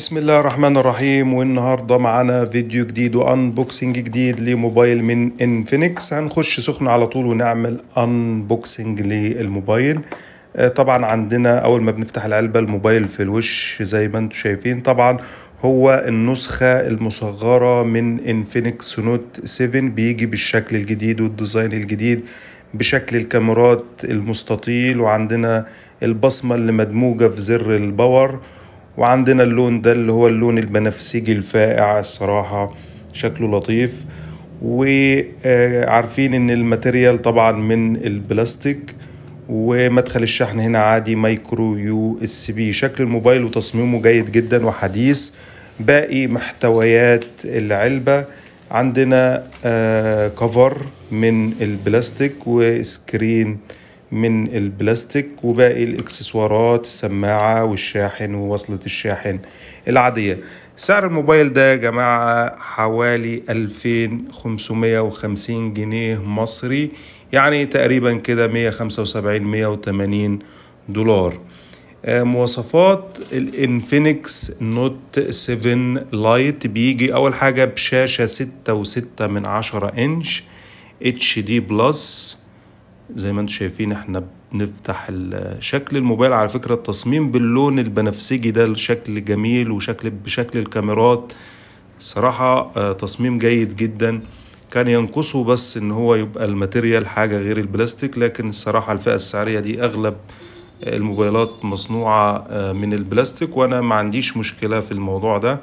بسم الله الرحمن الرحيم والنهارده معانا فيديو جديد و unboxing جديد لموبايل من Infinix هنخش سخن على طول ونعمل unboxing للموبايل. آه، طبعا عندنا أول ما بنفتح العلبة الموبايل في الوش زي ما أنتم شايفين طبعا هو النسخة المصغرة من Infinix Note 7 بيجي بالشكل الجديد وال design الجديد بشكل الكاميرات المستطيل وعندنا البصمة اللي مدموجة في زر ال power. وعندنا اللون ده اللي هو اللون البنفسجي الفاقع الصراحة شكله لطيف. وعارفين إن ال material طبعا من البلاستيك ومدخل الشحن هنا عادي micro USB. شكل الموبايل وتصميمه جيد جدا وحديث. باقي محتويات العلبة. عندنا آه cover من البلاستيك و screen من البلاستيك وباقي الإكسسوارات السماعة والشاحن ووصلة الشاحن العادية. سعر الموبايل ده يا جماعة حوالي 2550 جنيه مصري يعني تقريبا كده 175 180 دولار. آه، مواصفات ال Infinix Note 7 Lite بيجي أول بشاشة ستة وستة من عشرة إنش HD Plus زي ما أنتم شايفين إحنا بنفتح شكل الموبايل. على فكرة التصميم باللون البنفسجي ده شكل جميل وشكل بشكل الكاميرات صراحة آه، تصميم جيد جدا. كان ينقصه بس إن هو يبقى ال material حاجة غير البلاستيك لكن الصراحة الفئة السعرية دي أغلب الموبايلات مصنوعة آه، من البلاستيك وأنا ما عنديش مشكلة في الموضوع ده.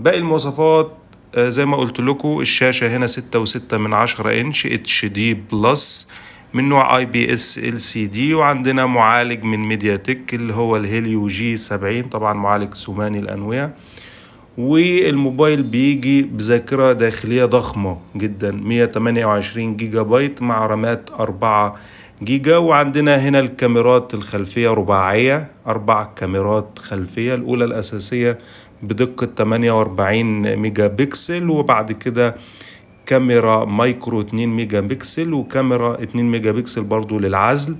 باقي المواصفات آه، زي ما قلت لكم الشاشة هنا ستة وستة من عشرة إنش HD Plus من نوع اي بي اس ال سي دي وعندنا معالج من MediaTek اللي هو ال Helio G70 طبعا معالج ثماني الأنوية. والموبايل بيجي بذاكرة داخلية ضخمة جدا 128 جيجا بايت مع رامات 4 جيجا. وعندنا هنا الكاميرات الخلفية رباعية أربع كاميرات خلفية الأولى الأساسية بدقة 48 ميجا بكسل وبعد كده كاميرا macro 2 ميجا بكسل وكاميرا 2 ميجا بكسل برضو للعزل.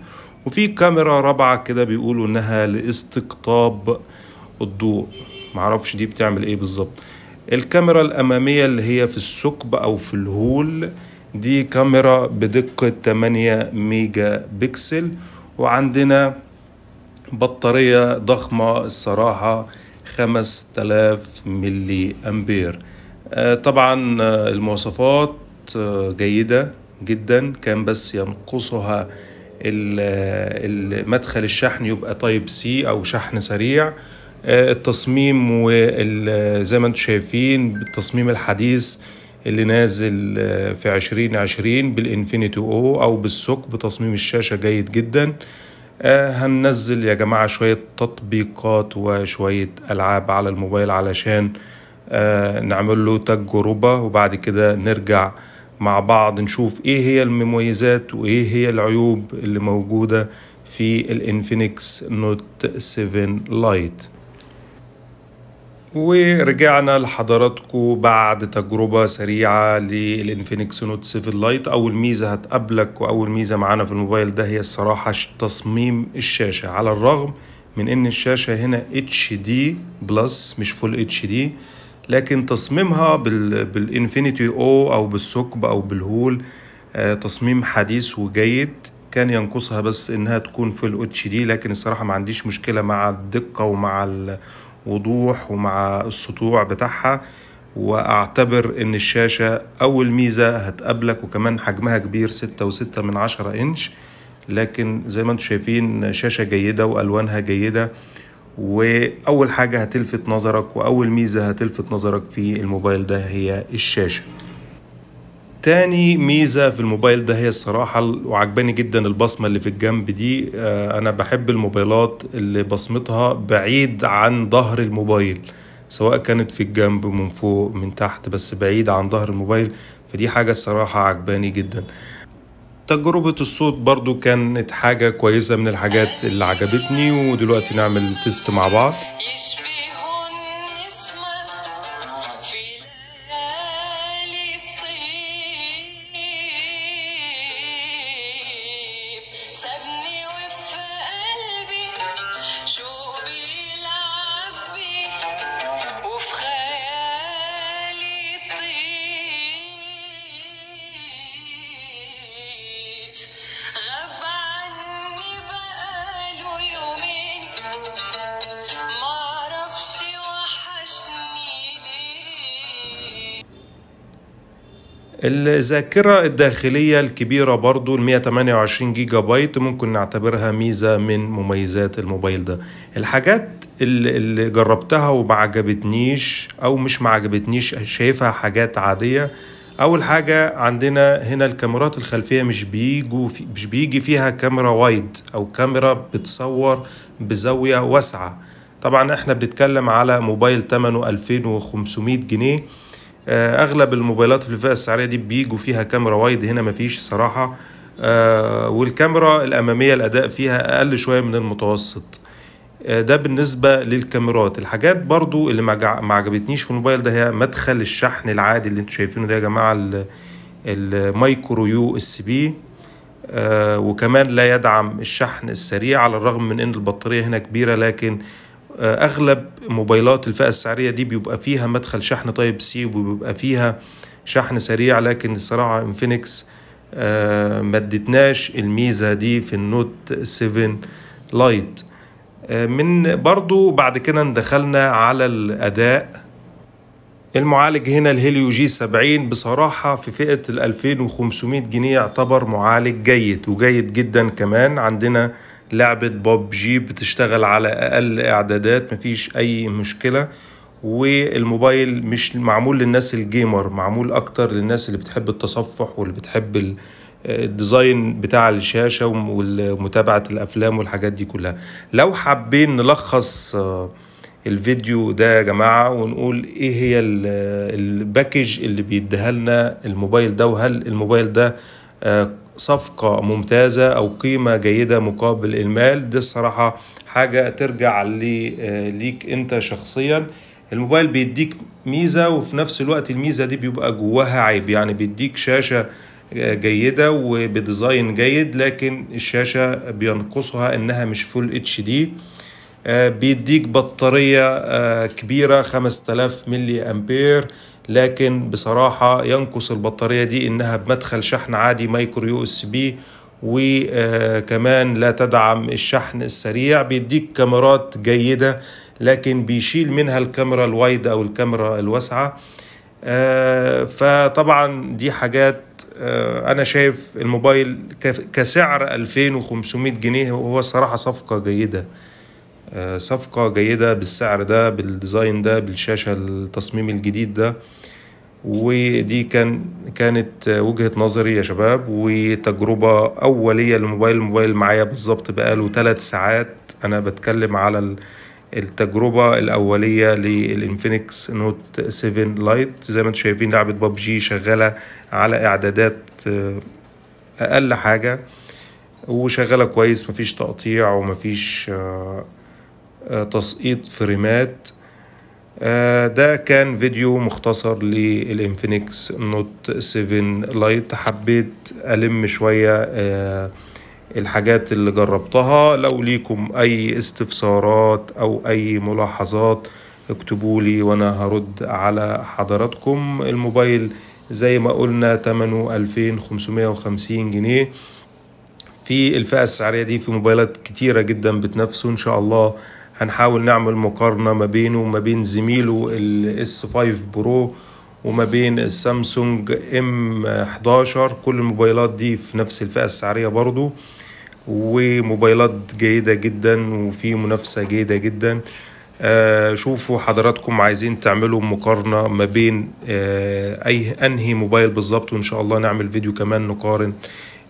وفي كاميرا رابعة كده بيقولوا إنها لاستقطاب الضوء. معرفش دي بتعمل إيه بالظبط. الكاميرا الأمامية اللي هي في الثقب أو في ال hole دي كاميرا بدقة 8 ميجا بكسل وعندنا بطارية ضخمة الصراحة 5000 ملي أمبير. طبعا آه، المواصفات آه، جيدة جدا. كان بس ينقصها مدخل الشحن يبقى Type-C أو شحن سريع. آه، التصميم وزي ما أنتم شايفين بالتصميم الحديث اللي نازل آه، في عشرين عشرين بال Infinity-O أو بالثقب تصميم الشاشة جيد جدا. آه، هننزل يا جماعة شوية تطبيقات وشوية ألعاب على الموبايل علشان آه، نعمل له تجربة وبعد كده نرجع مع بعض نشوف إيه هي المميزات وإيه هي العيوب اللي موجودة في ال Infinix Note 7 Lite. ورجعنا لحضراتكم بعد تجربة سريعة لل Infinix Note 7 Lite. أول ميزة هتقابلك وأول ميزة معانا في الموبايل ده هي الصراحة تصميم الشاشة على الرغم من إن الشاشة هنا HD Plus مش full HD لكن تصميمها بال بال Infinity-O أو بالثقب أو بال hole آه، تصميم حديث وجيد كان ينقصها بس إنها تكون full HD لكن الصراحة ما عنديش مشكلة مع الدقة ومع الوضوح ومع السطوع بتاعها. وأعتبر إن الشاشة أول ميزة هتقابلك وكمان حجمها كبير ستة وستة من عشرة إنش. لكن زي ما أنتم شايفين شاشة جيدة وألوانها جيدة. وأول حاجة هتلفت نظرك وأول ميزة هتلفت نظرك في الموبايل ده هي الشاشة. تاني ميزة في الموبايل ده هي الصراحة وعجباني جدا البصمة اللي في الجنب دي. آه، أنا بحب الموبايلات اللي بصمتها بعيد عن ظهر الموبايل سواء كانت في الجنب من فوق من تحت بس بعيد عن ظهر الموبايل. فدي حاجة الصراحة عجباني جدا. تجربة الصوت برضو كانت حاجة كويسة من الحاجات اللي عجبتني ودلوقتي نعمل تيست مع بعض. الذاكرة الداخلية الكبيرة برضو ال 128 جيجا بايت ممكن نعتبرها ميزة من مميزات الموبايل ده. الحاجات اللي جربتها وما عجبتنيش أو مش ما عجبتنيش شايفها حاجات عادية. أول حاجة عندنا هنا الكاميرات الخلفية مش بيجوا في مش بيجي فيها كاميرا وايد أو كاميرا بتصور بزاوية واسعة. طبعا إحنا بنتكلم على موبايل ثمنه 2500 جنيه. أغلب الموبايلات في الفئة السعرية دي بيجوا فيها كاميرا wide. هنا مفيش صراحة. آه، والكاميرا الأمامية الأداء فيها أقل شوية من المتوسط. آه، ده بالنسبة للكاميرات. الحاجات برضو اللي ما عجبتنيش في الموبايل ده هي مدخل الشحن العادي اللي أنتوا شايفينه ده يا جماعة ال- ال micro USB. آه، وكمان لا يدعم الشحن السريع على الرغم من إن البطارية هنا كبيرة لكن آه، أغلب موبايلات الفئة السعرية دي بيبقى فيها مدخل شحن Type-C وبيبقى فيها شحن سريع لكن الصراحه Infinix آه، ما ادتناش الميزة دي في ال Note 7 Lite. آه، من برضو بعد كده دخلنا على الأداء. المعالج هنا ال Helio G70 بصراحة في فئة ال 2500 جنيه يعتبر معالج جيد وجيد جدا كمان. عندنا لعبة بوب جي بتشتغل على أقل إعدادات مفيش أي مشكلة. والموبايل مش معمول للناس ال gamer معمول أكتر للناس اللي بتحب التصفح واللي بتحب ال- design بتاع الشاشة ومتابعة الأفلام والحاجات دي كلها. لو حابين نلخص آه، الفيديو ده يا جماعة ونقول إيه هي ال- ال package اللي بيديها لنا الموبايل ده وهل الموبايل ده صفقة ممتازة أو قيمة جيدة مقابل المال. دي الصراحة حاجة ترجع لي- آه، ليك أنت شخصيا. الموبايل بيديك ميزة وفي نفس الوقت الميزة دي بيبقى جواها عيب يعني بيديك شاشة آه، جيدة وب design جيد لكن الشاشة بينقصها إنها مش full HD. آه، بيديك بطارية آه، كبيرة 5000 ملي أمبير. لكن بصراحة ينقص البطارية دي إنها بمدخل شحن عادي micro USB وكمان لا تدعم الشحن السريع. بيديك كاميرات جيدة لكن بيشيل منها الكاميرا ال wide أو الكاميرا الواسعة. آه، فطبعا دي حاجات آه، أنا شايف الموبايل كسعر 2500 جنيه هو الصراحة صفقة جيدة. آه، صفقة جيدة بالسعر ده بال design ده بالشاشة التصميم الجديد ده. ودي كان كانت وجهة نظري يا شباب وتجربة أولية للموبايل الموبايل معايا بالظبط بقاله ثلاث ساعات. أنا بتكلم على ال- التجربة الأولية لل Infinix Note 7 Lite. زي ما أنتم شايفين لعبة ببجي شغالة على إعدادات آه، أقل حاجة وشغالة كويس. مفيش تقطيع ومفيش آه، آه، تسقيط فريمات. ده كان فيديو مختصر لل Infinix Note 7 Lite. حبيت ألم شوية آه، الحاجات اللي جربتها. لو ليكم أي استفسارات أو أي ملاحظات اكتبوا لي وأنا هرد على حضراتكم. الموبايل زي ما قلنا تمنه 2550 جنيه. في الفئة السعرية دي في موبايلات كتيرة جدا بتنافسه. إن شاء الله هنحاول نعمل مقارنة ما بينه وما بين زميله ال S5 برو وما بين السامسونج M11 كل الموبايلات دي في نفس الفئة السعرية برضو وموبايلات جيدة جدا وفي منافسة جيدة جدا. آه شوفوا حضراتكم عايزين تعملوا مقارنة ما بين آه أي أنهي موبايل بالظبط وإن شاء الله نعمل فيديو كمان نقارن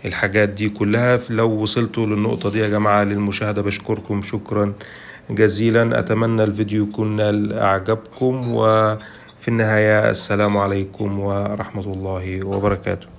الحاجات دي كلها. لو وصلتوا للنقطة دي يا جماعة للمشاهدة بشكركم شكرا. جزيلا أتمنى الفيديو يكون نال أعجابكم وفي النهاية السلام عليكم ورحمة الله وبركاته.